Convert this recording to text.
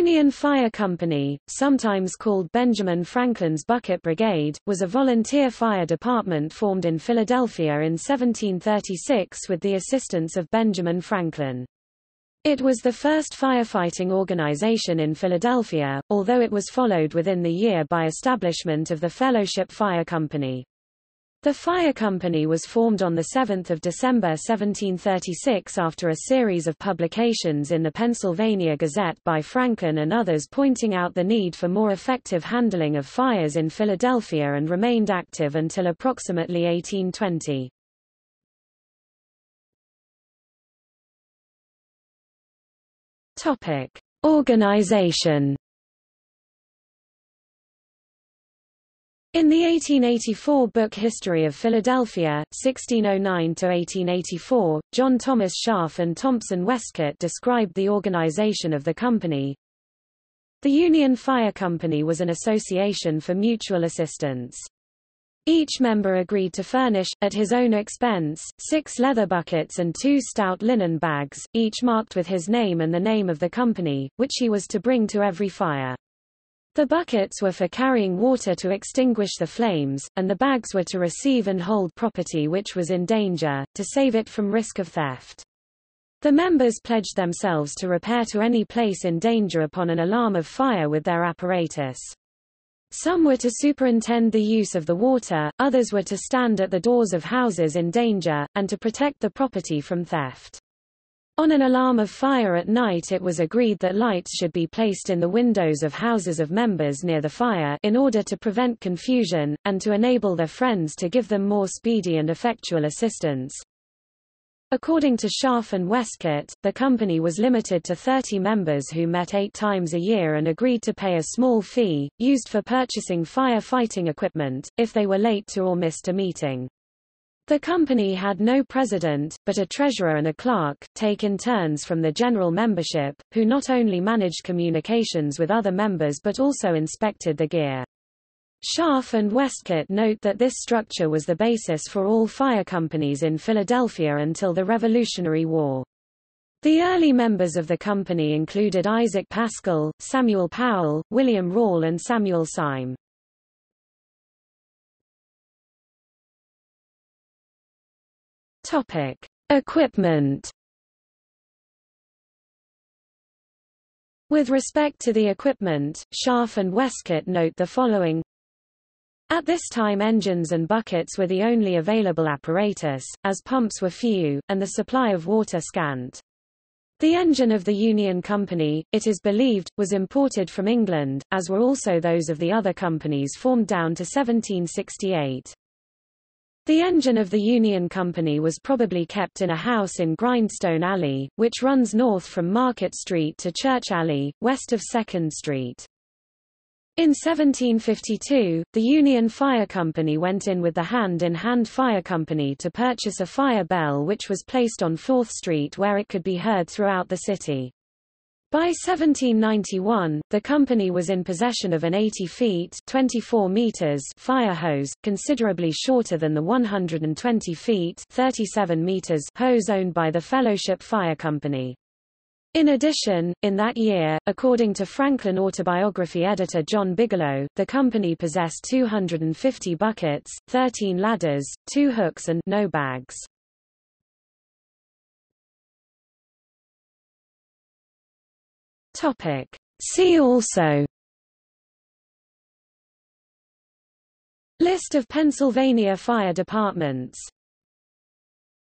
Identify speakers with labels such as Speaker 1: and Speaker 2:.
Speaker 1: Union Fire Company, sometimes called Benjamin Franklin's Bucket Brigade, was a volunteer fire department formed in Philadelphia in 1736 with the assistance of Benjamin Franklin. It was the first firefighting organization in Philadelphia, although it was followed within the year by establishment of the Fellowship Fire Company. The fire company was formed on 7 December 1736 after a series of publications in the Pennsylvania Gazette by Franklin and others pointing out the need for more effective handling of fires in Philadelphia and remained active until approximately 1820. Organization In the 1884 book History of Philadelphia, 1609–1884, John Thomas Scharf and Thompson Westcott described the organization of the company. The Union Fire Company was an association for mutual assistance. Each member agreed to furnish, at his own expense, six leather buckets and two stout linen bags, each marked with his name and the name of the company, which he was to bring to every fire. The buckets were for carrying water to extinguish the flames, and the bags were to receive and hold property which was in danger, to save it from risk of theft. The members pledged themselves to repair to any place in danger upon an alarm of fire with their apparatus. Some were to superintend the use of the water, others were to stand at the doors of houses in danger, and to protect the property from theft. On an alarm of fire at night it was agreed that lights should be placed in the windows of houses of members near the fire in order to prevent confusion, and to enable their friends to give them more speedy and effectual assistance. According to Scharf and Westcott, the company was limited to 30 members who met eight times a year and agreed to pay a small fee, used for purchasing fire-fighting equipment, if they were late to or missed a meeting. The company had no president, but a treasurer and a clerk, taken turns from the general membership, who not only managed communications with other members but also inspected the gear. Scharf and Westcott note that this structure was the basis for all fire companies in Philadelphia until the Revolutionary War. The early members of the company included Isaac Pascal, Samuel Powell, William Rawle and Samuel Syme. Topic: Equipment. With respect to the equipment, Scharf and Westcott note the following. At this time engines and buckets were the only available apparatus, as pumps were few, and the supply of water scant. The engine of the Union Company, it is believed, was imported from England, as were also those of the other companies formed down to 1768. The engine of the Union Company was probably kept in a house in Grindstone Alley, which runs north from Market Street to Church Alley, west of 2nd Street. In 1752, the Union Fire Company went in with the Hand-in-Hand Fire Company to purchase a fire bell which was placed on 4th Street where it could be heard throughout the city. By 1791, the company was in possession of an 80 feet 24 meters fire hose, considerably shorter than the 120 feet 37 meters hose owned by the Fellowship Fire Company. In addition, in that year, according to Franklin autobiography editor John Bigelow, the company possessed 250 buckets, 13 ladders, two hooks and no bags. Topic. See also List of Pennsylvania fire departments